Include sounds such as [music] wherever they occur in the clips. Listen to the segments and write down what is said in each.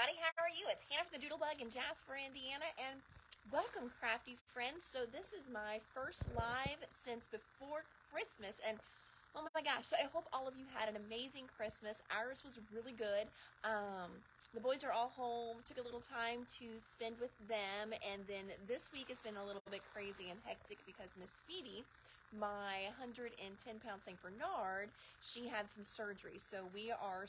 everybody. How are you? It's Hannah from the Doodlebug in Jasper, Indiana, and welcome, crafty friends. So this is my first live since before Christmas, and oh my gosh! So I hope all of you had an amazing Christmas. Ours was really good. Um, the boys are all home. Took a little time to spend with them, and then this week has been a little bit crazy and hectic because Miss Phoebe my 110 pound St. Bernard, she had some surgery. So we are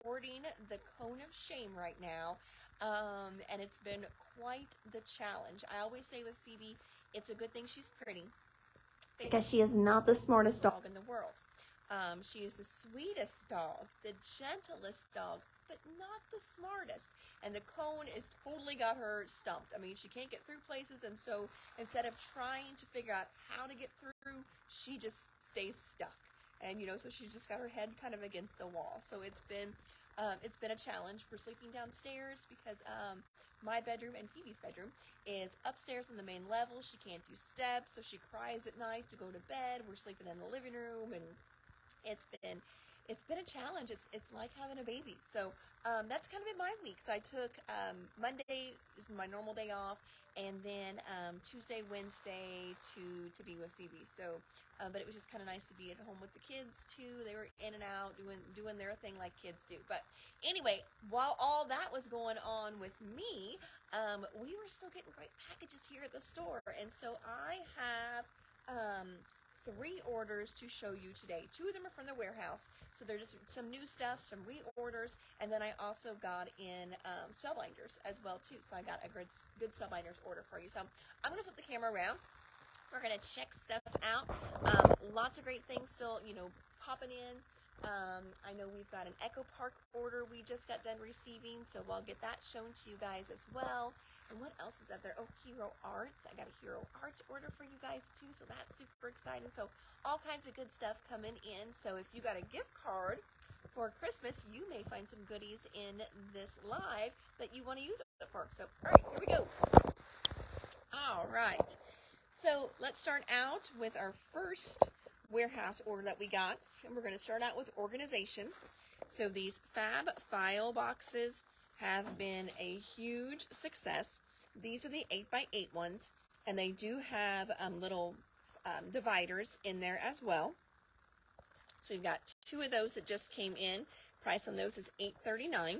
sporting the cone of shame right now. Um, and it's been quite the challenge. I always say with Phoebe, it's a good thing she's pretty because she is not the smartest dog in the world. Um, she is the sweetest dog, the gentlest dog, but not the smartest. And the cone has totally got her stumped. I mean, she can't get through places, and so instead of trying to figure out how to get through, she just stays stuck. And you know, so she's just got her head kind of against the wall. So it's been um, it's been a challenge. We're sleeping downstairs because um, my bedroom and Phoebe's bedroom is upstairs on the main level. She can't do steps, so she cries at night to go to bed. We're sleeping in the living room, and it's been it's been a challenge. It's it's like having a baby. So um, that's kind of been my week. So I took um, Monday is my normal day off, and then um, Tuesday, Wednesday to to be with Phoebe. So, uh, but it was just kind of nice to be at home with the kids too. They were in and out doing doing their thing like kids do. But anyway, while all that was going on with me, um, we were still getting great packages here at the store, and so I have. Three orders to show you today. Two of them are from the warehouse, so they're just some new stuff, some reorders, and then I also got in um, spellbinders as well too. So I got a good good spellbinders order for you. So I'm gonna flip the camera around. We're gonna check stuff out. Um, lots of great things still, you know, popping in. Um, I know we've got an Echo Park order we just got done receiving, so I'll get that shown to you guys as well. What else is out there? Oh, Hero Arts. I got a Hero Arts order for you guys too, so that's super exciting. So all kinds of good stuff coming in. So if you got a gift card for Christmas, you may find some goodies in this live that you want to use it for. So, all right, here we go. All right. So let's start out with our first warehouse order that we got. And we're going to start out with organization. So these fab file boxes have been a huge success. These are the 8x8 ones, and they do have um, little um, dividers in there as well. So we've got two of those that just came in. Price on those is $8.39.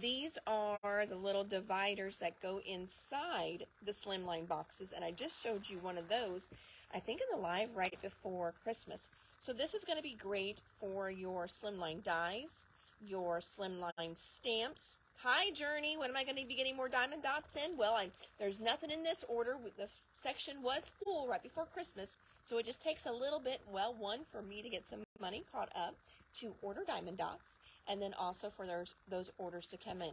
These are the little dividers that go inside the slimline boxes, and I just showed you one of those, I think in the live right before Christmas. So this is going to be great for your slimline dies your slimline stamps. Hi, Journey. When am I going to be getting more diamond dots in? Well, I, there's nothing in this order. The section was full right before Christmas, so it just takes a little bit, well, one, for me to get some money caught up to order diamond dots, and then also for those, those orders to come in.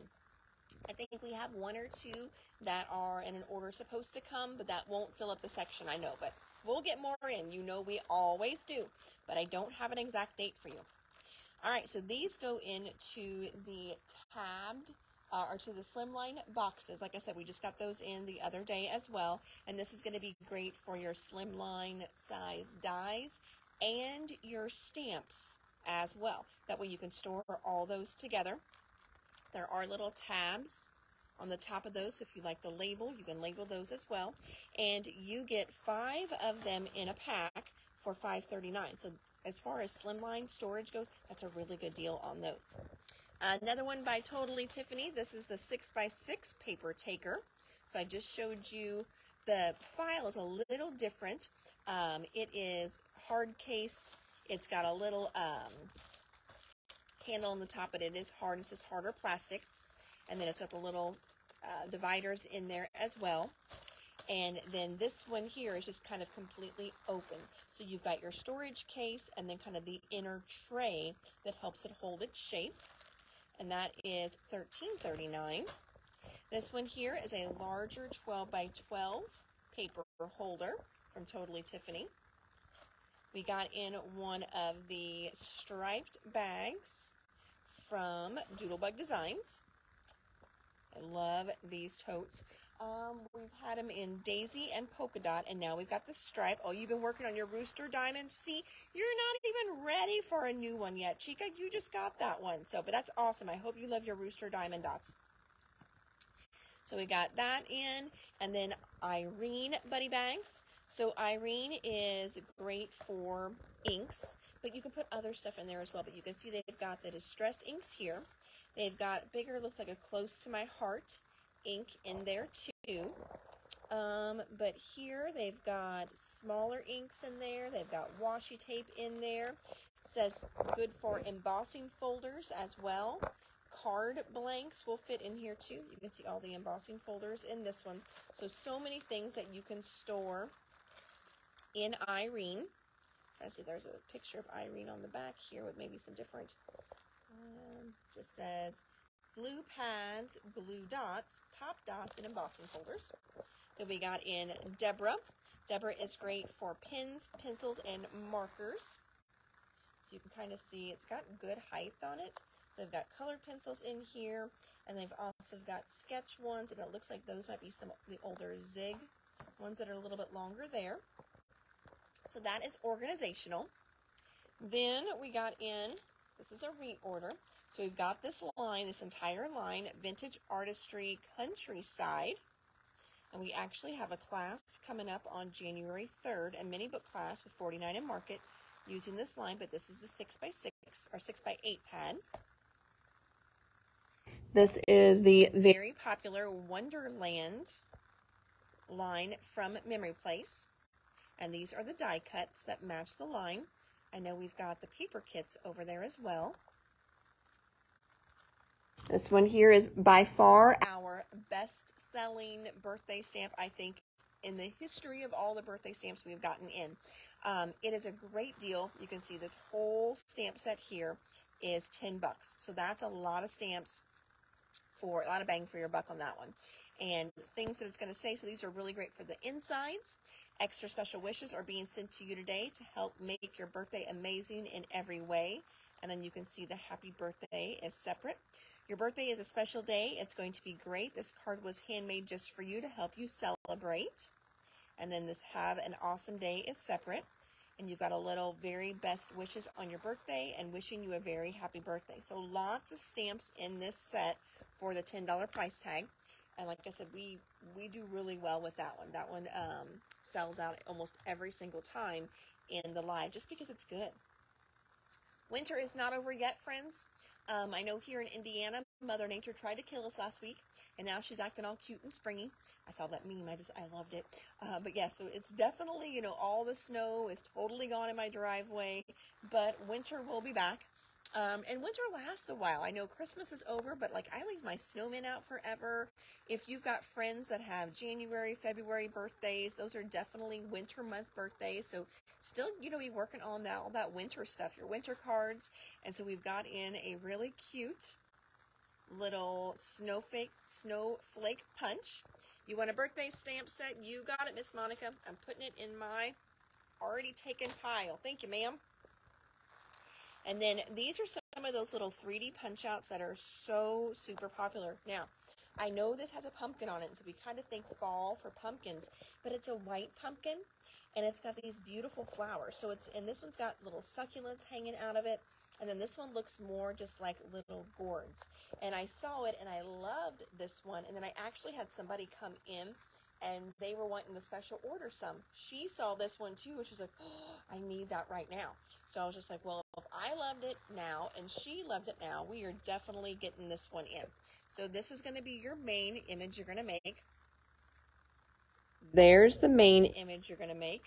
I think we have one or two that are in an order supposed to come, but that won't fill up the section, I know. But we'll get more in. You know we always do. But I don't have an exact date for you. All right, so these go into the tabbed uh, or to the slimline boxes. Like I said, we just got those in the other day as well. And this is going to be great for your slimline size dies and your stamps as well. That way you can store all those together. There are little tabs on the top of those. So if you like the label, you can label those as well. And you get five of them in a pack for $5.39. So as far as slimline storage goes, that's a really good deal on those. Another one by Totally Tiffany. This is the 6x6 paper taker. So I just showed you the file is a little different. Um, it is hard cased. It's got a little um, handle on the top, but it is hard. It's just harder plastic. And then it's got the little uh, dividers in there as well. And then this one here is just kind of completely open. So you've got your storage case and then kind of the inner tray that helps it hold its shape. And that is $13.39. This one here is a larger 12 by 12 paper holder from Totally Tiffany. We got in one of the striped bags from Doodlebug Designs. I love these totes. Um, we've had them in daisy and polka dot, and now we've got the stripe. Oh, you've been working on your rooster diamond. See, you're not even ready for a new one yet, Chica. You just got that one. So, but that's awesome. I hope you love your rooster diamond dots. So we got that in, and then Irene buddy bags. So Irene is great for inks, but you can put other stuff in there as well. But you can see they've got the distressed inks here. They've got bigger, looks like a close to my heart ink in there too. Um, but here they've got smaller inks in there. They've got washi tape in there. It says good for embossing folders as well. Card blanks will fit in here too. You can see all the embossing folders in this one. So, so many things that you can store in Irene. Trying to see there's a picture of Irene on the back here with maybe some different, um, just says glue pads, glue dots, pop dots, and embossing folders. Then we got in Deborah. Deborah is great for pens, pencils, and markers. So you can kind of see it's got good height on it. So they've got colored pencils in here, and they've also got sketch ones, and it looks like those might be some of the older Zig ones that are a little bit longer there. So that is organizational. Then we got in, this is a reorder. So we've got this line, this entire line, Vintage Artistry Countryside. And we actually have a class coming up on January 3rd, a mini book class with 49 and Market using this line, but this is the 6x6 or 6x8 pad. This is the very popular Wonderland line from Memory Place. And these are the die cuts that match the line. I know we've got the paper kits over there as well. This one here is by far our best selling birthday stamp, I think, in the history of all the birthday stamps we've gotten in. Um, it is a great deal. You can see this whole stamp set here is 10 bucks. So that's a lot of stamps for a lot of bang for your buck on that one. And things that it's going to say. So these are really great for the insides. Extra special wishes are being sent to you today to help make your birthday amazing in every way. And then you can see the happy birthday is separate. Your birthday is a special day. It's going to be great. This card was handmade just for you to help you celebrate. And then this have an awesome day is separate. And you've got a little very best wishes on your birthday and wishing you a very happy birthday. So lots of stamps in this set for the $10 price tag. And like I said, we we do really well with that one. That one um, sells out almost every single time in the live just because it's good. Winter is not over yet, friends. Um, I know here in Indiana, Mother Nature tried to kill us last week, and now she's acting all cute and springy. I saw that meme. I just I loved it. Uh, but yeah, so it's definitely you know all the snow is totally gone in my driveway, but winter will be back. Um, and winter lasts a while. I know Christmas is over, but like I leave my snowmen out forever. If you've got friends that have January, February birthdays, those are definitely winter month birthdays. So still, you know, be working on that all that winter stuff, your winter cards. And so we've got in a really cute little snowflake snowflake punch. You want a birthday stamp set? You got it, Miss Monica. I'm putting it in my already taken pile. Thank you, ma'am. And then these are some of those little 3D punch outs that are so super popular. Now, I know this has a pumpkin on it, so we kind of think fall for pumpkins, but it's a white pumpkin and it's got these beautiful flowers. So it's, and this one's got little succulents hanging out of it. And then this one looks more just like little gourds. And I saw it and I loved this one. And then I actually had somebody come in and they were wanting to special order some. She saw this one too, and she's like, oh, [gasps] I need that right now. So I was just like, well, if I loved it now and she loved it now, we are definitely getting this one in. So this is going to be your main image you're going to make. There's the main image you're going to make.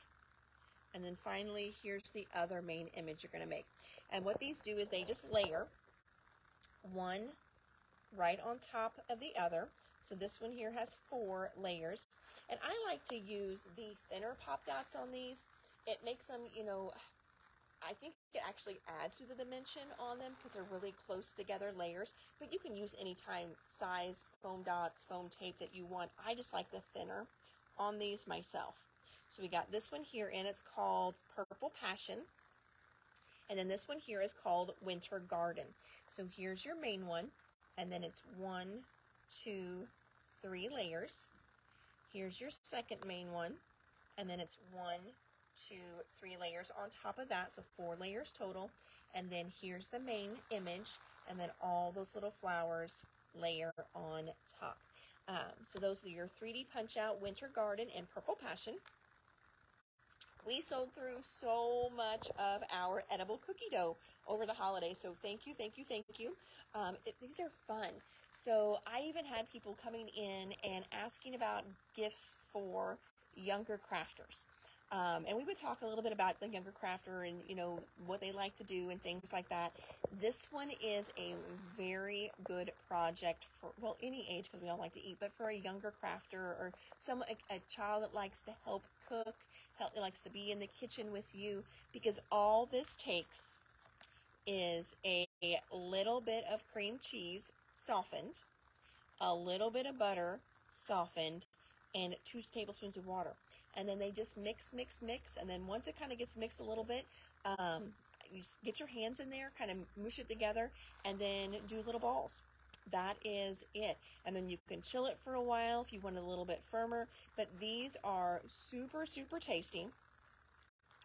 And then finally, here's the other main image you're going to make. And what these do is they just layer one right on top of the other. So this one here has four layers. And I like to use the thinner pop dots on these. It makes them, you know, I think it actually adds to the dimension on them because they're really close together layers. But you can use any time size foam dots, foam tape that you want. I just like the thinner on these myself. So we got this one here and it's called Purple Passion. And then this one here is called Winter Garden. So here's your main one. And then it's one, two, three layers. Here's your second main one. And then it's one, two, three layers on top of that. So four layers total. And then here's the main image. And then all those little flowers layer on top. Um, so those are your 3D Punch Out Winter Garden and Purple Passion. We sold through so much of our edible cookie dough over the holidays. So thank you, thank you, thank you. Um, it, these are fun. So I even had people coming in and asking about gifts for younger crafters. Um, and we would talk a little bit about the younger crafter and you know what they like to do and things like that. This one is a very good project for well any age because we all like to eat, but for a younger crafter or some a, a child that likes to help cook, help likes to be in the kitchen with you because all this takes is a little bit of cream cheese softened, a little bit of butter softened, and two tablespoons of water and then they just mix, mix, mix. And then once it kind of gets mixed a little bit, um, you get your hands in there, kind of mush it together, and then do little balls. That is it. And then you can chill it for a while if you want it a little bit firmer. But these are super, super tasty.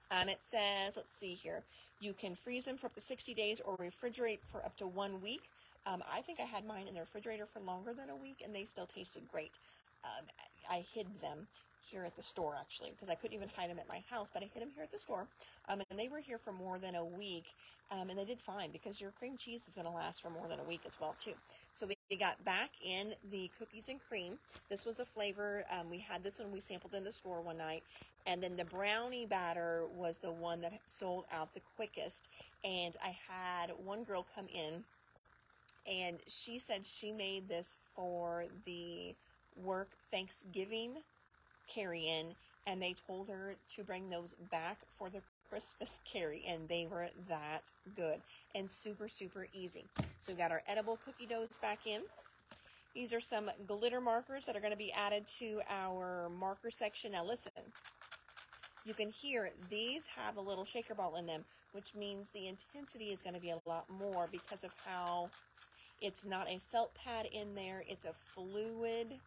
Um, it says, let's see here, you can freeze them for up to 60 days or refrigerate for up to one week. Um, I think I had mine in the refrigerator for longer than a week and they still tasted great. Um, I hid them here at the store actually because I couldn't even hide them at my house, but I hid them here at the store. Um, and they were here for more than a week, um, and they did fine because your cream cheese is going to last for more than a week as well too. So we got back in the cookies and cream. This was the flavor. Um, we had this one we sampled in the store one night, and then the brownie batter was the one that sold out the quickest. And I had one girl come in, and she said she made this for the work Thanksgiving carry in and they told her to bring those back for the Christmas carry and they were that good and super super easy. So we got our edible cookie doughs back in. These are some glitter markers that are going to be added to our marker section. Now listen, you can hear these have a little shaker ball in them, which means the intensity is going to be a lot more because of how it's not a felt pad in there. It's a fluid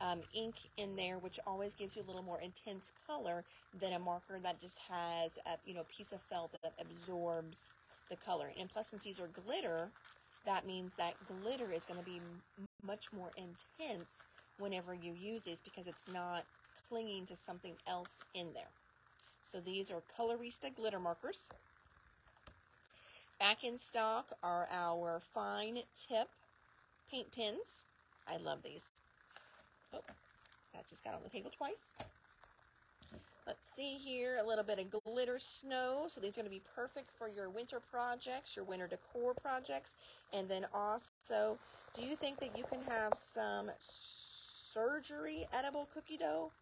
um, ink in there, which always gives you a little more intense color than a marker that just has a you know piece of felt that absorbs the color. And plus, since these are glitter, that means that glitter is going to be much more intense whenever you use these because it's not clinging to something else in there. So these are Colorista glitter markers. Back in stock are our fine tip paint pens. I love these. Oh, that just got on the table twice. Let's see here, a little bit of glitter snow. So these are going to be perfect for your winter projects, your winter decor projects. And then also, do you think that you can have some surgery edible cookie dough?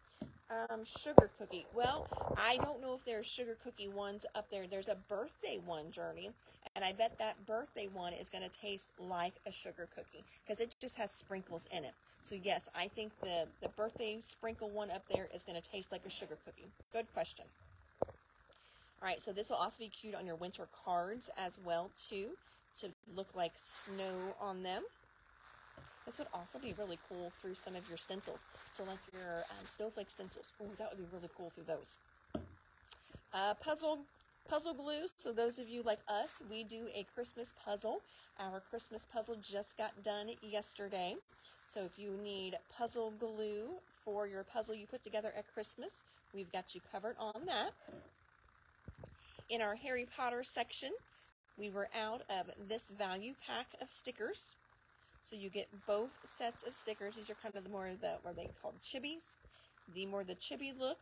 Um, sugar cookie. Well, I don't know if there's sugar cookie ones up there. There's a birthday one, Journey, and I bet that birthday one is going to taste like a sugar cookie because it just has sprinkles in it. So yes, I think the the birthday sprinkle one up there is going to taste like a sugar cookie. Good question. All right, so this will also be cute on your winter cards as well too, to look like snow on them. This would also be really cool through some of your stencils. So like your um, snowflake stencils. Oh, that would be really cool through those. Uh, puzzle puzzle glue. So those of you like us, we do a Christmas puzzle. Our Christmas puzzle just got done yesterday. So if you need puzzle glue for your puzzle you put together at Christmas, we've got you covered on that. In our Harry Potter section, we were out of this value pack of stickers. So you get both sets of stickers. These are kind of the more the are they called chibis. The more the chibi look,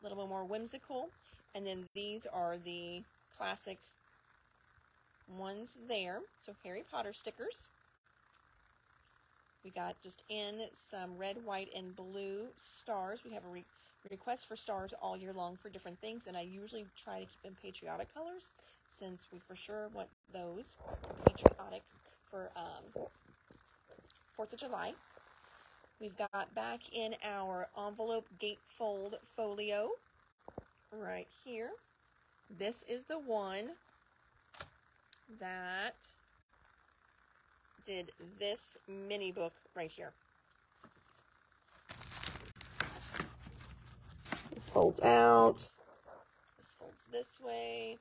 a little bit more whimsical. And then these are the classic ones there. So Harry Potter stickers. We got just in some red, white, and blue stars. We have a re request for stars all year long for different things, and I usually try to keep in patriotic colors since we for sure want those patriotic for um, 4th of July. We've got back in our envelope gatefold folio right here. This is the one that did this mini book right here. This folds out. This folds this way.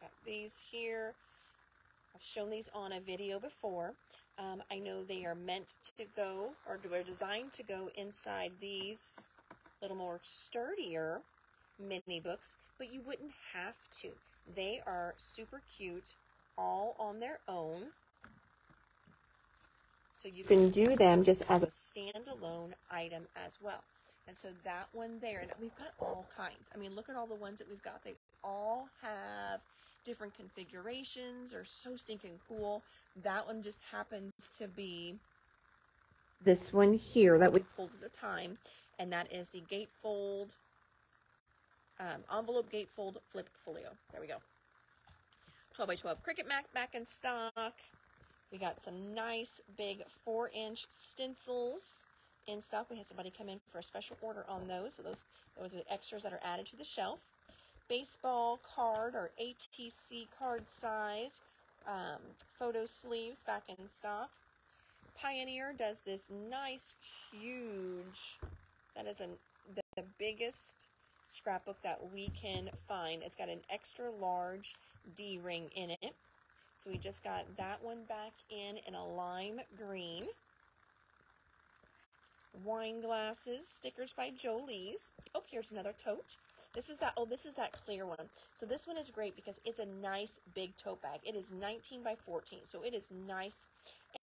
Got these here. I've shown these on a video before. Um, I know they are meant to go, or they're designed to go inside these little more sturdier mini books, but you wouldn't have to. They are super cute all on their own. So you can do them just as a standalone item as well. And so that one there, and we've got all kinds. I mean, look at all the ones that we've got. They all have different configurations are so stinking cool. That one just happens to be this one here that we pulled at the time, and that is the gatefold um, envelope gatefold flipped folio. There we go. 12 by 12 Cricut Mat back in stock. We got some nice big four inch stencils in stock. We had somebody come in for a special order on those. So those, those are the extras that are added to the shelf. Baseball card or ATC card size um, photo sleeves back in stock. Pioneer does this nice, huge, that is an, the, the biggest scrapbook that we can find. It's got an extra large D ring in it. So we just got that one back in in a lime green. Wine glasses, stickers by Jolee's. Oh, here's another tote. This is that, oh, this is that clear one. So this one is great because it's a nice big tote bag. It is 19 by 14, so it is nice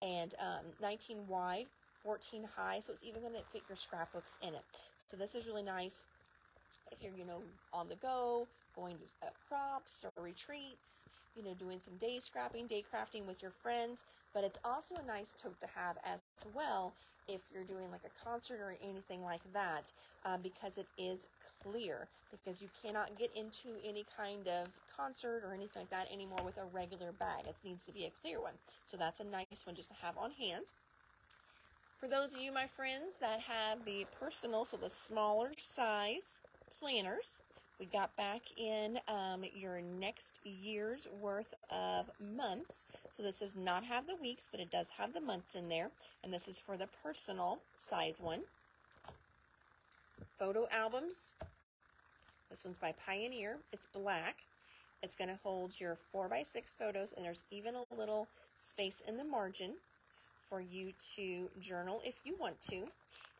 and um, 19 wide, 14 high, so it's even going to fit your scrapbooks in it. So this is really nice if you're, you know, on the go, going to uh, crops or retreats, you know, doing some day scrapping, day crafting with your friends. But it's also a nice tote to have as well if you're doing like a concert or anything like that um, because it is clear because you cannot get into any kind of concert or anything like that anymore with a regular bag. It needs to be a clear one. So that's a nice one just to have on hand. For those of you, my friends, that have the personal, so the smaller size planners, we got back in um, your next year's worth of months. So this does not have the weeks, but it does have the months in there. And this is for the personal size one. Photo albums. This one's by Pioneer. It's black. It's going to hold your 4x6 photos, and there's even a little space in the margin for you to journal if you want to.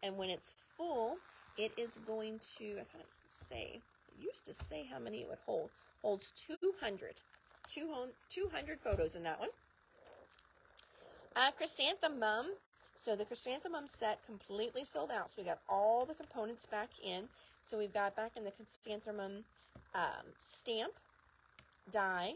And when it's full, it is going to, I thought say, used to say how many it would hold. Holds 200. 200 photos in that one. Uh, chrysanthemum. So the chrysanthemum set completely sold out. So we got all the components back in. So we've got back in the chrysanthemum um, stamp, die,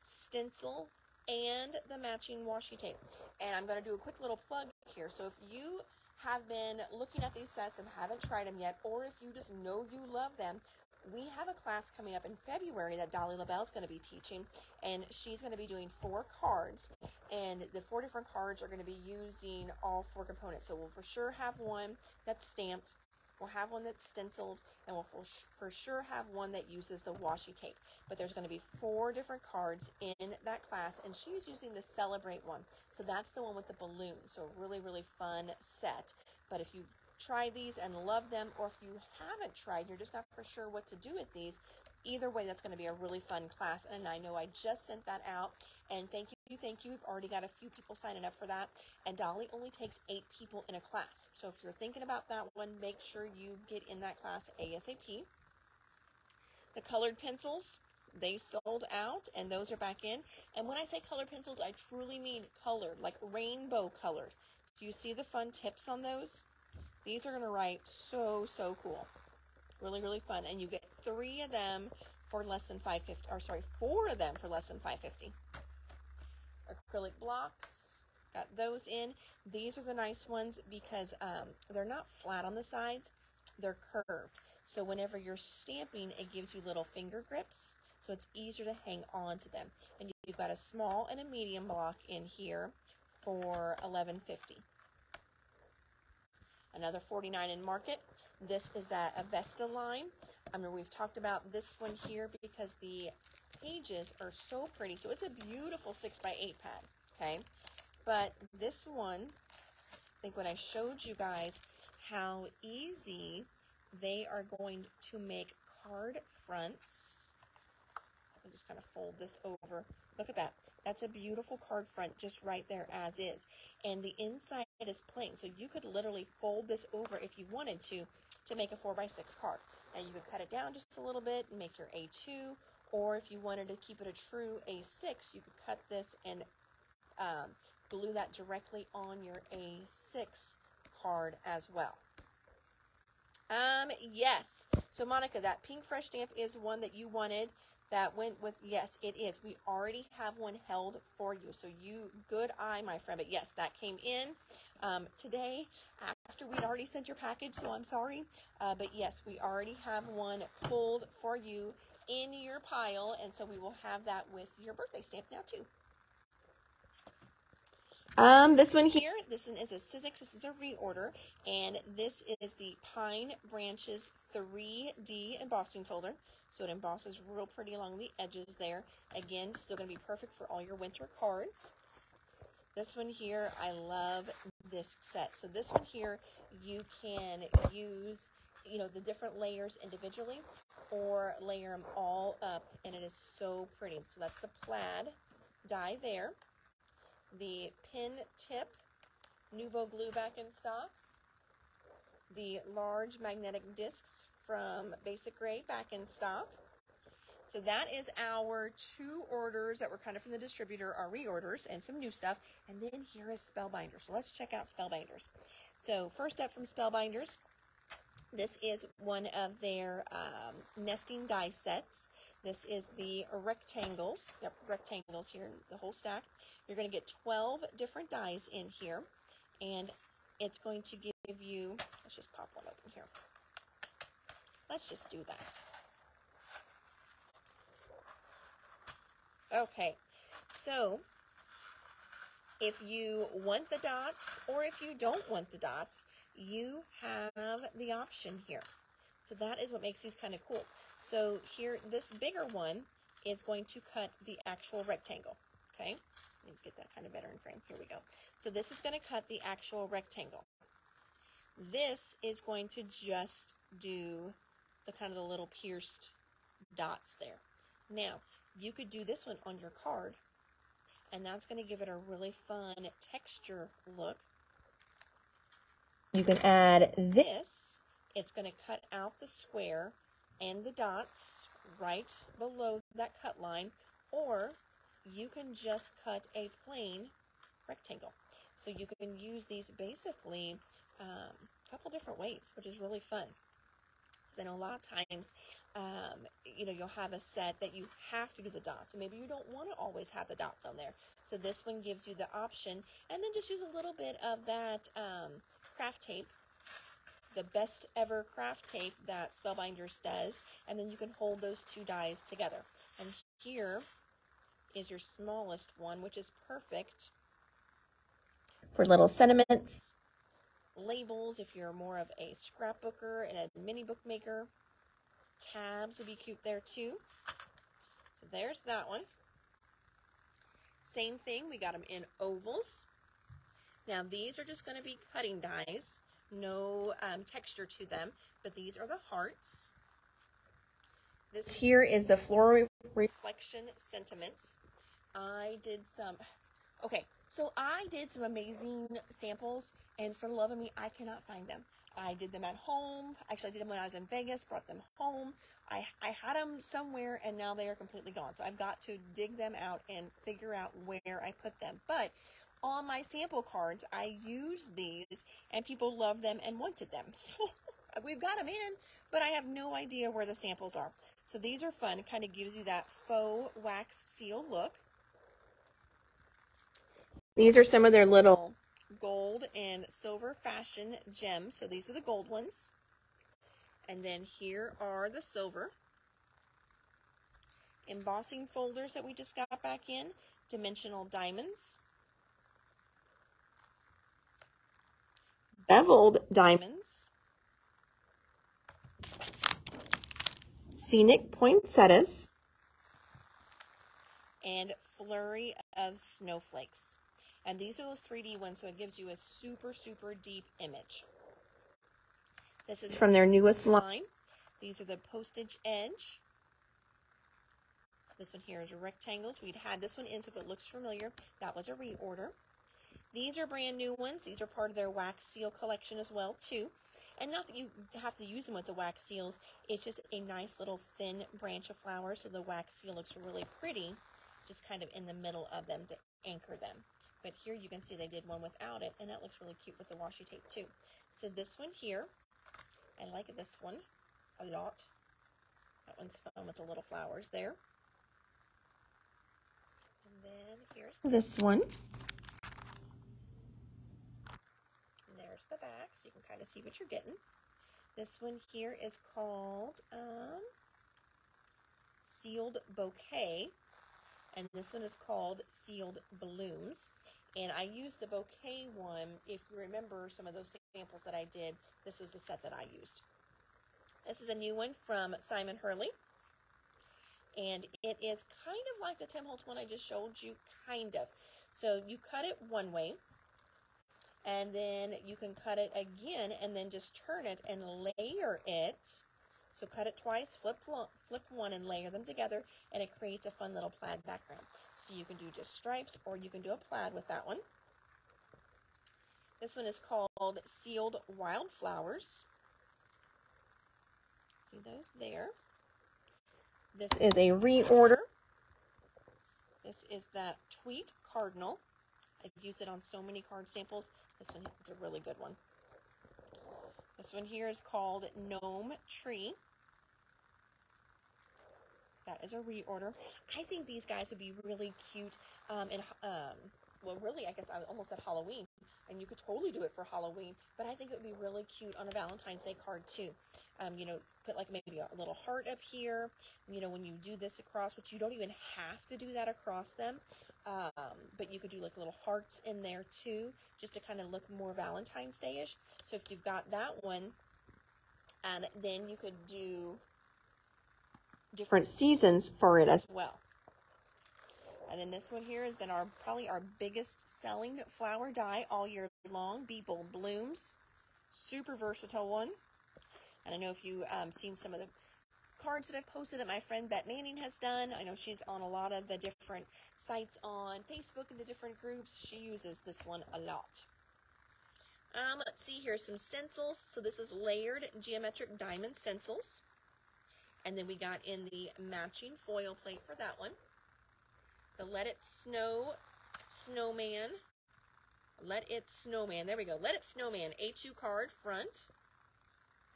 stencil, and the matching washi tape. And I'm going to do a quick little plug here. So if you have been looking at these sets and haven't tried them yet, or if you just know you love them, we have a class coming up in February that Dolly LaBelle is going to be teaching, and she's going to be doing four cards, and the four different cards are going to be using all four components. So we'll for sure have one that's stamped, We'll have one that's stenciled, and we'll for sure have one that uses the washi tape. But there's going to be four different cards in that class, and she's using the Celebrate one. So that's the one with the balloon. So really, really fun set. But if you've tried these and love them, or if you haven't tried, you're just not for sure what to do with these, either way, that's going to be a really fun class. And I know I just sent that out. And thank you, thank you. We've already got a few people signing up for that. And Dolly only takes eight people in a class. So if you're thinking about that one, make sure you get in that class ASAP. The colored pencils, they sold out and those are back in. And when I say colored pencils, I truly mean colored, like rainbow colored. Do you see the fun tips on those? These are going to write so, so cool. Really, really fun. And you get three of them for less than 550 or sorry, four of them for less than 550 acrylic blocks. Got those in. These are the nice ones because um, they're not flat on the sides, they're curved. So whenever you're stamping, it gives you little finger grips, so it's easier to hang on to them. And you've got a small and a medium block in here for 11.50. Another 49 and Market. This is that Avesta line. I mean, we've talked about this one here because the pages are so pretty. So it's a beautiful 6 by 8 pad. okay? But this one, I think when I showed you guys how easy they are going to make card fronts. I'll just kind of fold this over. Look at that. That's a beautiful card front just right there as is. And the inside is plain. So you could literally fold this over if you wanted to to make a four by six card. And you could cut it down just a little bit and make your A2. Or if you wanted to keep it a true A6, you could cut this and um, glue that directly on your A6 card as well. Um, yes. So Monica, that pink fresh stamp is one that you wanted that went with, yes, it is. We already have one held for you. So you, good eye, my friend. But yes, that came in um, today after we'd already sent your package. So I'm sorry. Uh, but yes, we already have one pulled for you in your pile. And so we will have that with your birthday stamp now too. Um, this one here, this one is a Sizzix. This is a reorder, and this is the Pine Branches 3D embossing folder. So it embosses real pretty along the edges there. Again, still going to be perfect for all your winter cards. This one here, I love this set. So this one here, you can use, you know, the different layers individually or layer them all up, and it is so pretty. So that's the plaid die there the pin tip Nuvo glue back in stock, the large magnetic discs from Basic Grey back in stock. So that is our two orders that were kind of from the distributor, our reorders, and some new stuff. And then here is Spellbinders. So let's check out Spellbinders. So first up from Spellbinders, this is one of their um, nesting die sets. This is the rectangles. Yep, rectangles here, the whole stack. You're going to get 12 different dies in here, and it's going to give you, let's just pop one open here. Let's just do that. Okay, so if you want the dots or if you don't want the dots, you have the option here. So that is what makes these kind of cool. So here, this bigger one is going to cut the actual rectangle, okay? Let me get that kind of better in frame. Here we go. So this is going to cut the actual rectangle. This is going to just do the kind of the little pierced dots there. Now, you could do this one on your card, and that's going to give it a really fun texture look. You can add this it's going to cut out the square and the dots right below that cut line, or you can just cut a plain rectangle. So you can use these basically um, a couple different ways, which is really fun. Because I know a lot of times, um, you know, you'll have a set that you have to do the dots, and maybe you don't want to always have the dots on there. So this one gives you the option, and then just use a little bit of that um, craft tape the best ever craft tape that Spellbinders does, and then you can hold those two dies together. And here is your smallest one, which is perfect for little sentiments, labels if you're more of a scrapbooker and a mini bookmaker. Tabs would be cute there too. So there's that one. Same thing, we got them in ovals. Now these are just going to be cutting dies no um, texture to them, but these are the hearts. This here is the floral reflection sentiments. I did some, okay, so I did some amazing samples, and for the love of me, I cannot find them. I did them at home. Actually, I did them when I was in Vegas, brought them home. I, I had them somewhere, and now they are completely gone. So I've got to dig them out and figure out where I put them. But on my sample cards, I use these and people love them and wanted them. [laughs] So we've got them in, but I have no idea where the samples are. So these are fun. It kind of gives you that faux wax seal look. These are some of their little gold and silver fashion gems. So these are the gold ones. And then here are the silver. Embossing folders that we just got back in. Dimensional diamonds. Beveled diamonds, scenic poinsettias, and flurry of snowflakes. And these are those 3D ones, so it gives you a super, super deep image. This is from their newest line. These are the postage edge. So this one here is rectangles. We'd had this one in, so if it looks familiar, that was a reorder. These are brand new ones. These are part of their wax seal collection as well, too. And not that you have to use them with the wax seals, it's just a nice little thin branch of flowers, so the wax seal looks really pretty, just kind of in the middle of them to anchor them. But here you can see they did one without it, and that looks really cute with the washi tape too. So this one here, I like this one a lot. That one's fun with the little flowers there. And then here's this one. There's the back, so you can kind of see what you're getting. This one here is called um, Sealed Bouquet, and this one is called Sealed Blooms. And I used the bouquet one. If you remember some of those samples that I did, this was the set that I used. This is a new one from Simon Hurley. And it is kind of like the Tim Holtz one I just showed you, kind of. So you cut it one way, and then you can cut it again and then just turn it and layer it. So cut it twice, flip, flip one and layer them together and it creates a fun little plaid background. So you can do just stripes or you can do a plaid with that one. This one is called Sealed Wildflowers. See those there. This is a reorder. This is that Tweet Cardinal. I've used it on so many card samples. This one is a really good one. This one here is called Gnome Tree. That is a reorder. I think these guys would be really cute um, and um, well, really, I guess I almost said Halloween, and you could totally do it for Halloween, but I think it would be really cute on a Valentine's Day card too. Um, you know, put like maybe a little heart up here, you know, when you do this across, which you don't even have to do that across them, um, but you could do like little hearts in there too, just to kind of look more Valentine's Day-ish. So if you've got that one, um, then you could do different seasons for it as well. And then this one here has been our probably our biggest selling flower die all year long. Be Bold Blooms. Super versatile one. And I know if you um, seen some of the cards that I've posted that my friend Bette Manning has done. I know she's on a lot of the different sites on Facebook and the different groups. She uses this one a lot. Um, let's see here, some stencils. So this is layered geometric diamond stencils. And then we got in the matching foil plate for that one the Let It Snow Snowman. Let It Snowman. There we go. Let It Snowman. A2 card front.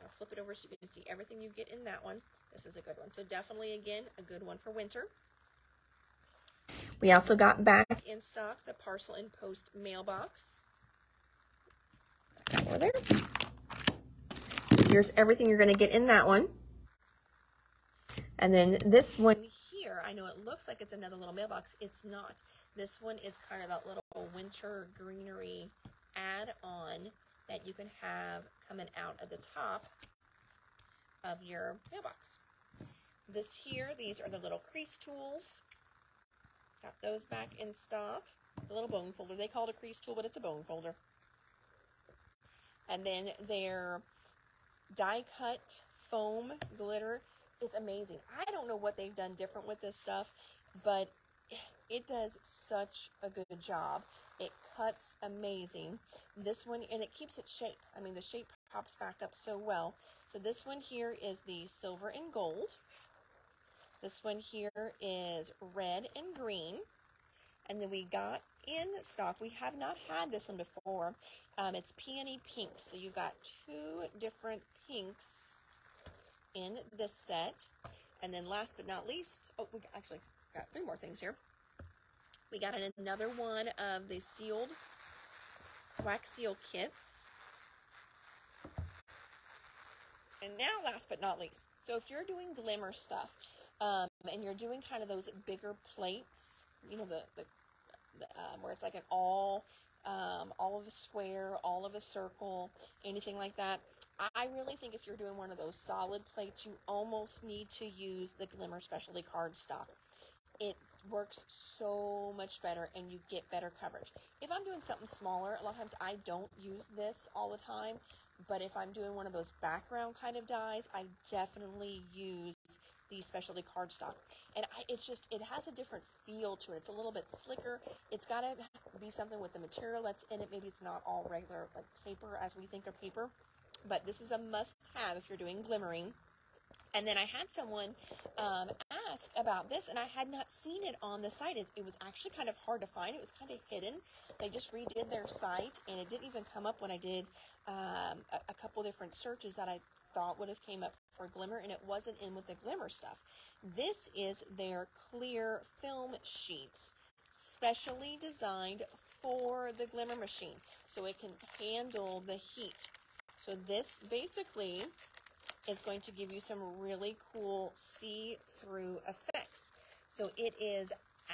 I'll flip it over so you can see everything you get in that one. This is a good one. So definitely, again, a good one for winter. We also got back in stock the Parcel and Post mailbox. Over there. Here's everything you're going to get in that one. And then this one here, I know it looks like it's another little mailbox. It's not. This one is kind of that little winter greenery add-on that you can have coming out at the top of your mailbox. This here, these are the little crease tools. Got those back in stock. The little bone folder. They call it a crease tool, but it's a bone folder. And then their die cut foam glitter is amazing. I don't know what they've done different with this stuff, but it does such a good job. It cuts amazing. This one, and it keeps its shape. I mean, the shape pops back up so well. So this one here is the silver and gold. This one here is red and green. And then we got in stock, we have not had this one before. Um, it's peony pink. So you've got two different pinks in this set. And then last but not least, oh, we actually got three more things here. We got another one of the sealed wax seal kits. And now, last but not least, so if you're doing glimmer stuff um, and you're doing kind of those bigger plates, you know, the, the, the um, where it's like an all um, all of a square, all of a circle, anything like that. I really think if you're doing one of those solid plates, you almost need to use the Glimmer Specialty cardstock. It works so much better and you get better coverage. If I'm doing something smaller, a lot of times I don't use this all the time, but if I'm doing one of those background kind of dies, I definitely use the specialty cardstock. And I, it's just, it has a different feel to it. It's a little bit slicker. It's got to be something with the material that's in it. Maybe it's not all regular like paper as we think of paper, but this is a must have if you're doing glimmering. And then I had someone um, ask about this, and I had not seen it on the site. It, it, was actually kind of hard to find. It was kind of hidden. They just redid their site, and it didn't even come up when I did um, a, a, couple different searches that I thought would have came up for Glimmer, and it wasn't in with the Glimmer stuff. This is their clear film sheets, specially designed for the Glimmer machine, so it can handle the heat. So this basically is going to give you some really cool see-through effects. So it is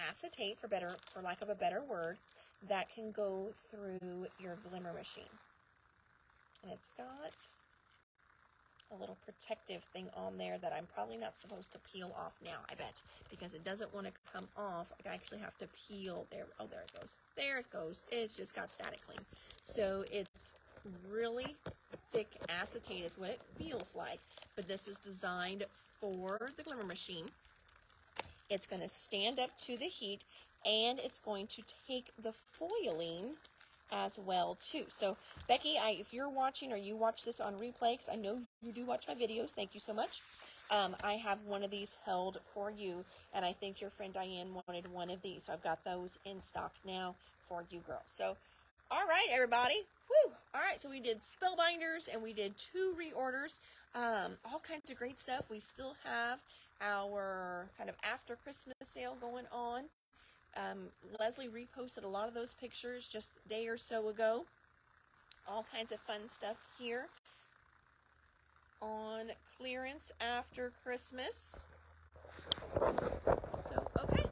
acetate, for better, for lack of a better word, that can go through your glimmer machine. And it's got a little protective thing on there that I'm probably not supposed to peel off now, I bet, because it doesn't want to come off. I actually have to peel there. Oh, there it goes. There it goes. It's just got static cling. So it's really thick acetate is what it feels like, but this is designed for the glimmer machine. It's going to stand up to the heat and it's going to take the foiling as well too. So Becky, I, if you're watching or you watch this on replay, because I know you do watch my videos, thank you so much. Um, I have one of these held for you, and I think your friend Diane wanted one of these, so I've got those in stock now for you girls. So all right, everybody. Woo! All right, so we did Spellbinders and we did two reorders. Um, all kinds of great stuff. We still have our kind of after Christmas sale going on. Um, Leslie reposted a lot of those pictures just a day or so ago. All kinds of fun stuff here on clearance after Christmas. So, okay.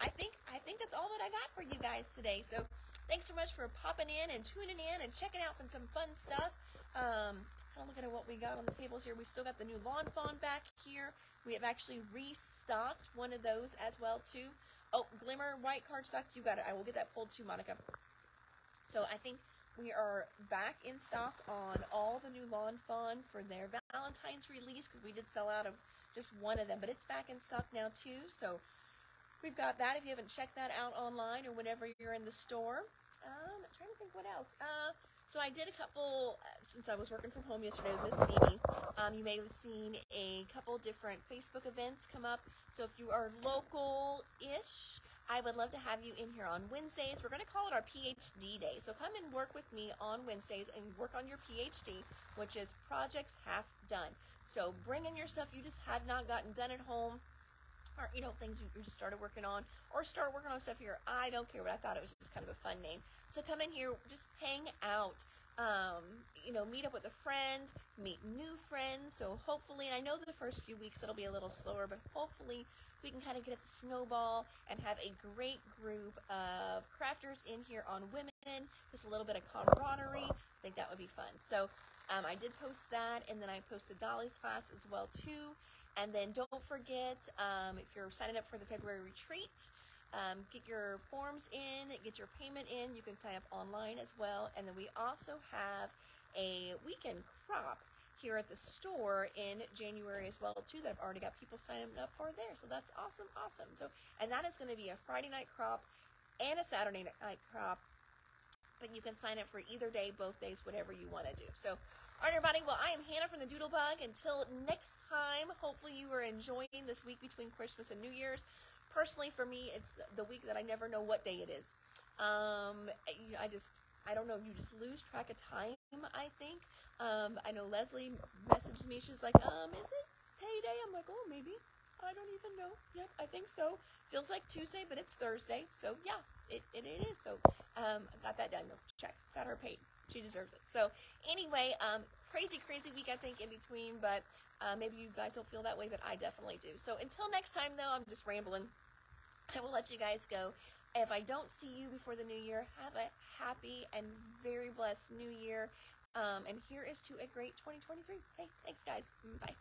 I think I think that's all that I got for you guys today. So, Thanks so much for popping in and tuning in and checking out some fun stuff. Um, I'm looking at what we got on the tables here. We still got the new Lawn Fawn back here. We have actually restocked one of those as well too. Oh, Glimmer White cardstock. You got it. I will get that pulled too, Monica. So I think we are back in stock on all the new Lawn Fawn for their Valentine's release because we did sell out of just one of them, but it's back in stock now too. So We've got that if you haven't checked that out online or whenever you're in the store. Um, trying to think what else. Uh, so I did a couple, uh, since I was working from home yesterday with Miss Phoebe, um, you may have seen a couple different Facebook events come up. So if you are local-ish, I would love to have you in here on Wednesdays. We're going to call it our PhD day. So come and work with me on Wednesdays and work on your PhD, which is projects half done. So bring in your stuff you just have not gotten done at home or you know things you, just started working on or start working on stuff here. I don't care but i thought it was just kind of a fun name. So come in here just hang out um, you know meet up with a friend meet new friends. So hopefully and i know the first few weeks it'll be a little slower but hopefully we can kind of get at the snowball and have a great group of crafters in here on women just a little bit of camaraderie. I think that would be fun. So um, i did post that and then i posted dolly's class as well too and then don't forget, um, if you're signing up for the February retreat, um, get your forms in, get your payment in. You can sign up online as well. And then we also have a weekend crop here at the store in January as well too that I've already got people signing up for there. So that's awesome, awesome. So and that is going to be a Friday night crop and a Saturday night crop. But you can sign up for either day, both days, whatever you want to do. So all right, everybody. Well, I am Hannah from the Doodlebug. Until next time, hopefully you are enjoying this week between Christmas and New Year's. Personally, for me, it's the week that I never know what day it is. Um, I just, I don't know. You just lose track of time. I think. Um, I know Leslie messaged me. She was like, "Um, is it payday?" I'm like, "Oh, maybe." I don't even know. Yep, I think so. Feels like Tuesday, but it's Thursday. So yeah, it, it, it is. So um, got that done. Check. Got her paid she deserves it. So anyway, um, crazy, crazy week I think in between, but uh, maybe you guys don't feel that way, but I definitely do. So until next time, though, I'm just rambling. I will let you guys go. If I don't see you before the new year, have a happy and very blessed new year. Um, and here is to a great 2023. Hey, thanks, guys. Bye.